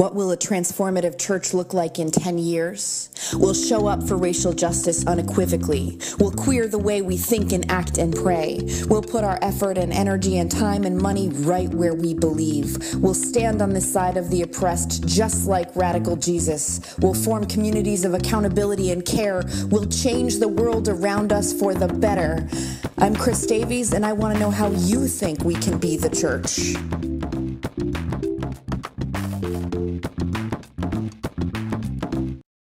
What will a transformative church look like in 10 years? We'll show up for racial justice unequivocally. We'll queer the way we think and act and pray. We'll put our effort and energy and time and money right where we believe. We'll stand on the side of the oppressed just like radical Jesus. We'll form communities of accountability and care. We'll change the world around us for the better. I'm Chris Davies and I want to know how you think we can be the church. Thank you.